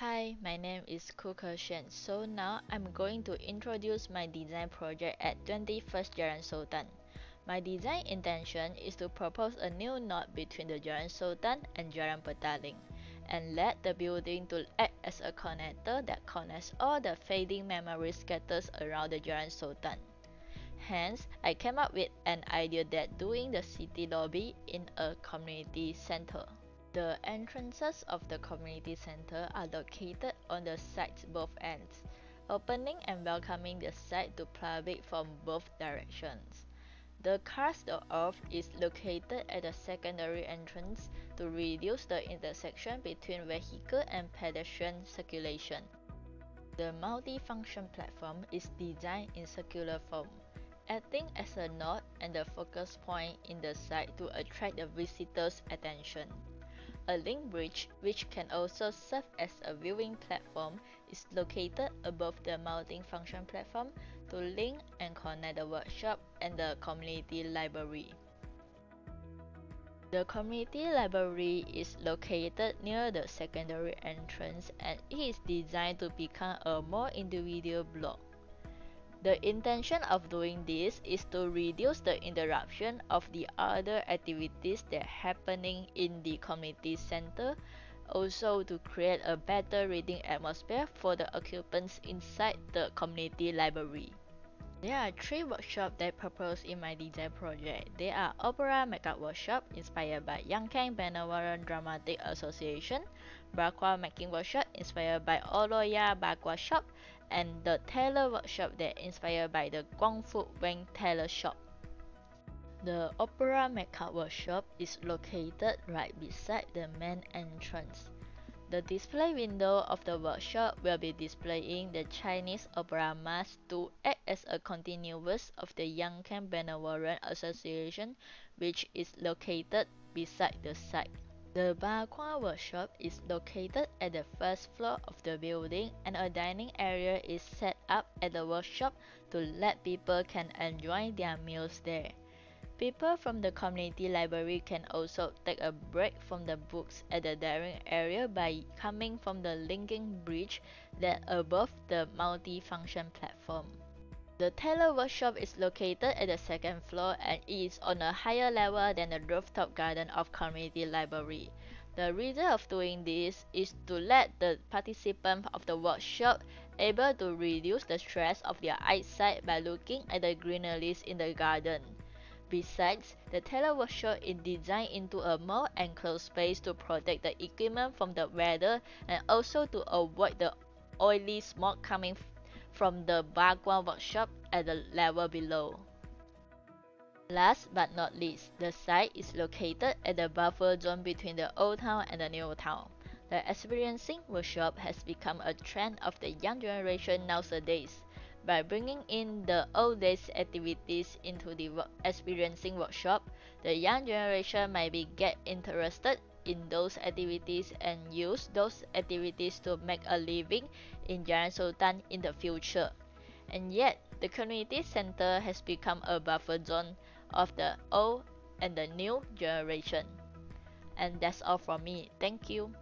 Hi, my name is Khoo Ke Xuan. So now I'm going to introduce my design project at 21st Jalan Sultan. My design intention is to propose a new node between the Jalan Sultan and Jalan Petaling and let the building to act as a connector that connects all the fading memory scatters around the Jalan Sultan. Hence, I came up with an idea that doing the city lobby in a community center. The entrances of the community center are located on the site's both ends, opening and welcoming the site to public from both directions. The car off is located at the secondary entrance to reduce the intersection between vehicle and pedestrian circulation. The multi-function platform is designed in circular form, acting as a node and the focus point in the site to attract the visitor's attention. A link bridge, which can also serve as a viewing platform, is located above the multi-function platform to link and connect the workshop and the community library. The community library is located near the secondary entrance and it is designed to become a more individual block. The intention of doing this is to reduce the interruption of the other activities that happening in the community center, also to create a better reading atmosphere for the occupants inside the community library. There are three workshops that proposed in my design project. They are Opera Makeup Workshop inspired by Yang Kang Benevolent Dramatic Association, Bakwa Making Workshop inspired by Oloya Bakwa Shop, and the tailor workshop that inspired by the Guangfu Wang tailor shop. The Opera Makeup Workshop is located right beside the main entrance. The display window of the workshop will be displaying the Chinese opera mask to act as a continuous of the Yang Kang Benevolent Association which is located beside the site. The Bakwa workshop is located at the first floor of the building and a dining area is set up at the workshop to let people can enjoy their meals there. People from the community library can also take a break from the books at the dining area by coming from the linking bridge that above the multi-function platform. The tailor workshop is located at the second floor and is on a higher level than the rooftop garden of community library. The reason of doing this is to let the participants of the workshop able to reduce the stress of their eyesight by looking at the greeneries in the garden. Besides, the tailor workshop is designed into a more enclosed space to protect the equipment from the weather and also to avoid the oily smoke coming from the Bakwa workshop at the level below. Last but not least, the site is located at the buffer zone between the old town and the new town. The experiencing workshop has become a trend of the young generation nowadays. By bringing in the old days activities into the experiencing workshop, the young generation might be get interested in those activities and use those activities to make a living in Jalan Sultan in the future. And yet, the community center has become a buffer zone of the old and the new generation. And that's all from me. Thank you.